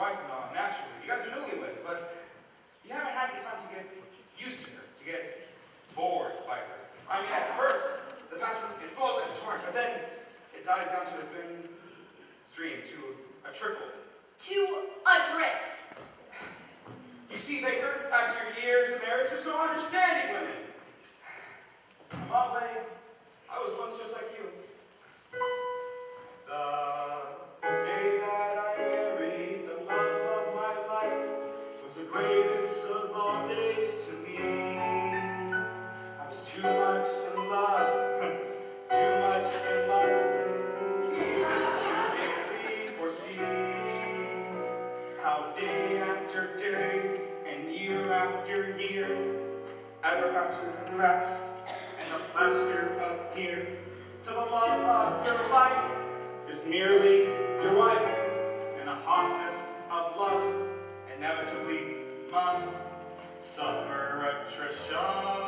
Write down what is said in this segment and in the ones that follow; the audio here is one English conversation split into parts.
wife and naturally. You guys are newlyweds, but you haven't had the time to get used to her, to get bored by her. I mean, at first, the passion, it flows like a torrent, but then it dies down to a thin stream, to a trickle. To a drip. You see, Baker, after years of marriage, there's no understanding women. I'm not. I was once just like you. The after year, everlasting cracks and the plaster of fear, till the love of your life is merely your wife, and the hottest of lust inevitably must suffer attrition.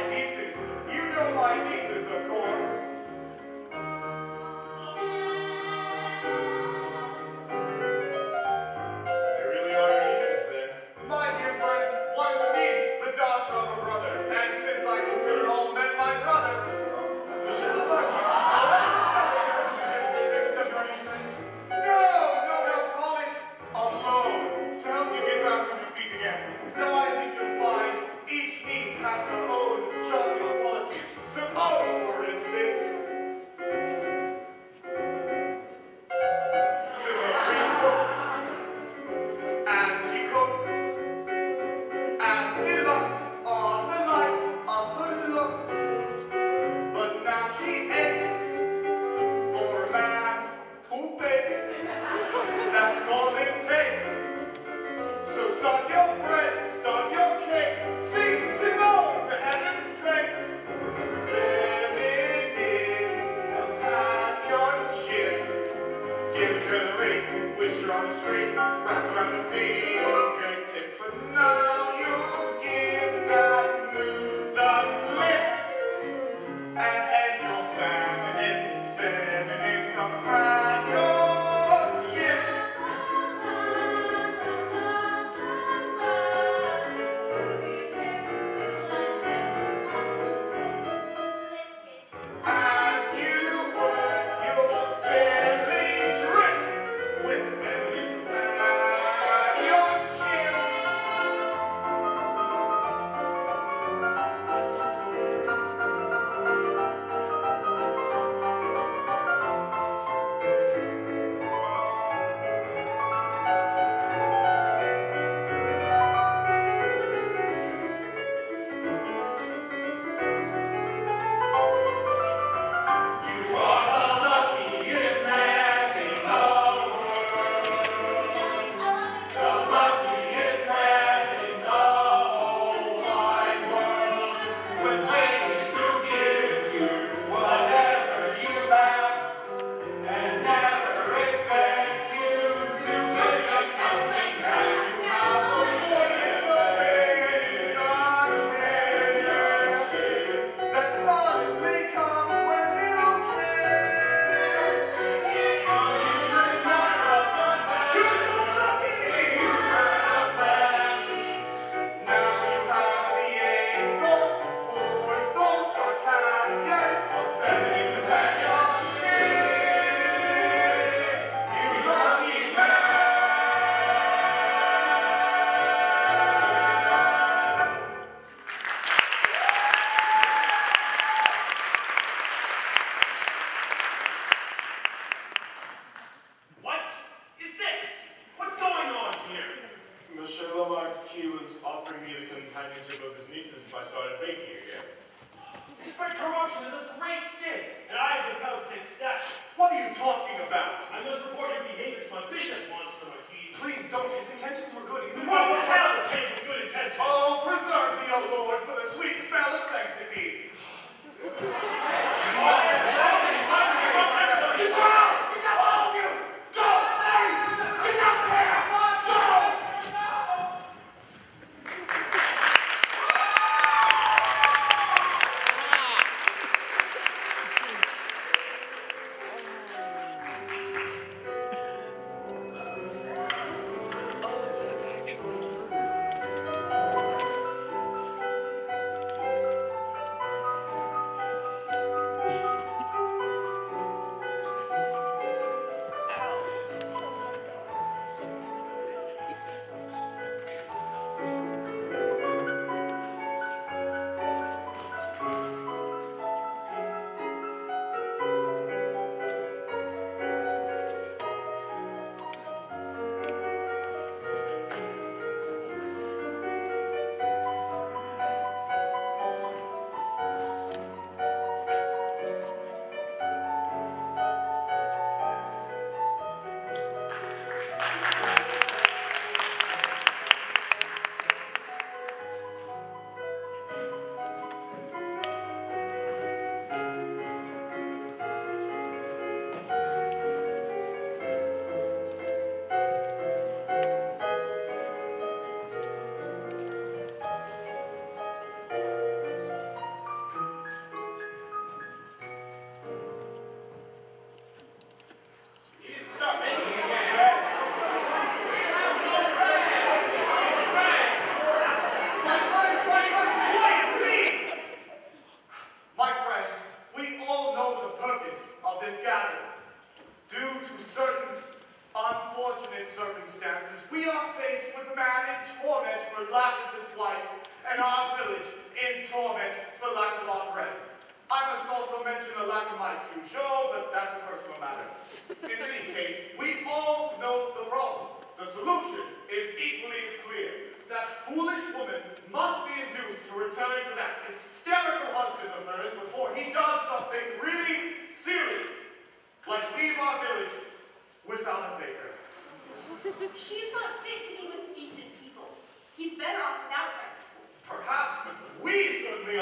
my nieces. You know my nieces, of course. at Wilmark, he was offering me the companionship of his nieces if I started baking again. Spread corruption is a great sin, and I am compelled to take steps. What are you talking about? I must report your behavior to my bishop once for. Please don't. His intentions were good. Even what the hell came with good intentions? Oh, preserve me, O Lord, for the sweet smell of sanctity.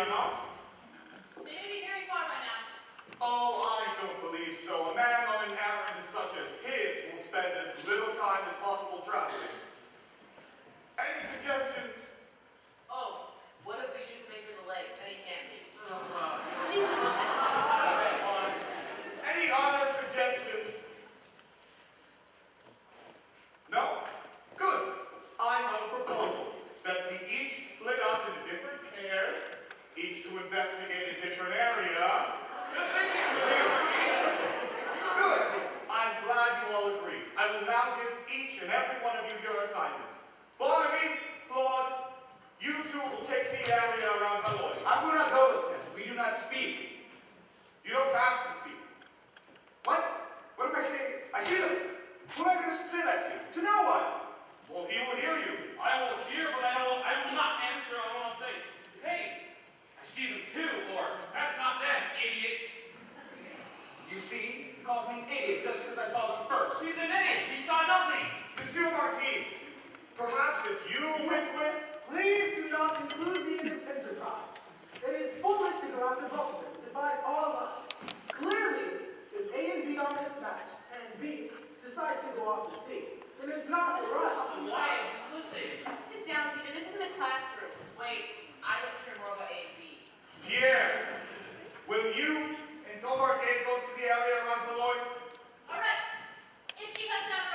not? Did you hear me by now? Oh, I don't believe so. If you went with, please do not include me in this enterprise. It is foolish to go after both of them, defies all logic. Clearly, if A and B are mismatched, and B decides to go off to sea, then it's not for us. Why? Just listen. Sit down, teacher. This isn't a classroom. Wait, I don't care more about A and B. Pierre, will you and Tomar go to the area around Beloit? All right. If she cuts out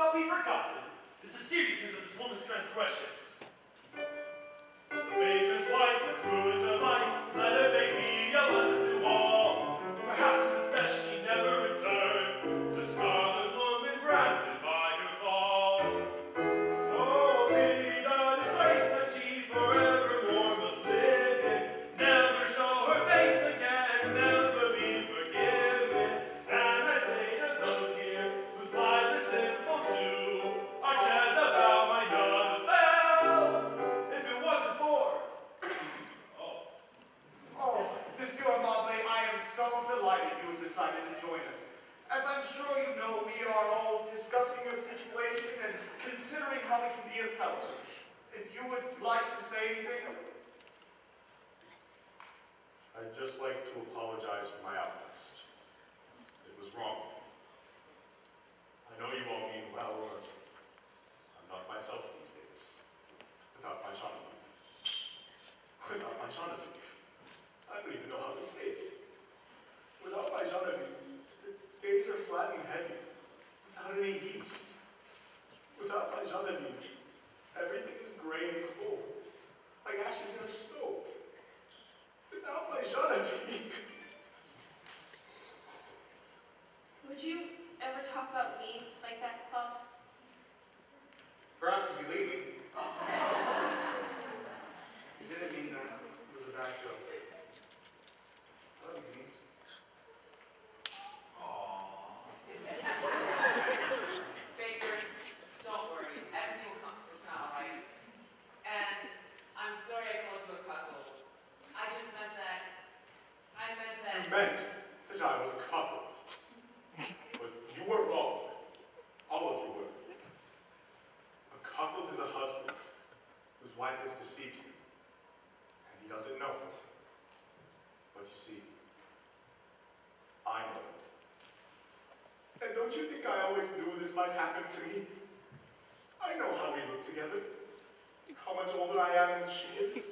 shall be forgotten is the seriousness of this woman's transgression. I'd just like to apologize for my outburst. It was wrong I know you all mean well, or I'm not myself these days. Without my Genevieve. Without my Genevieve. I don't even know how to say it. Without my Genevieve, the days are flat and heavy. Without any yeast. Don't you think I always knew this might happen to me? I know how we look together, how much older I am than she is.